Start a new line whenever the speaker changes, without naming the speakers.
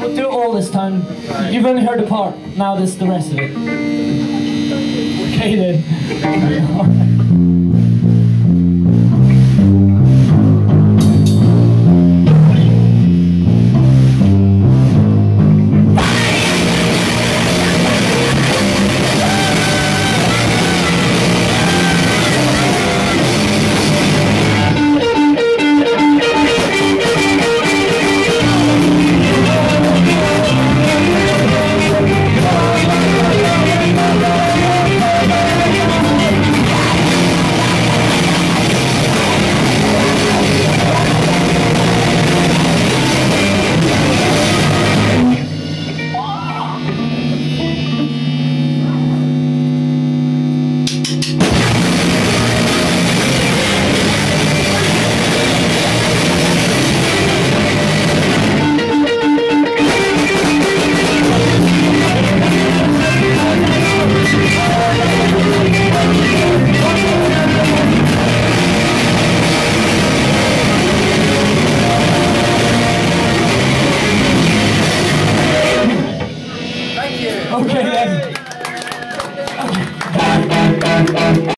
We'll do all this time. You've only heard a part. Now this is the rest of it. Okay then. Okay, then. Okay.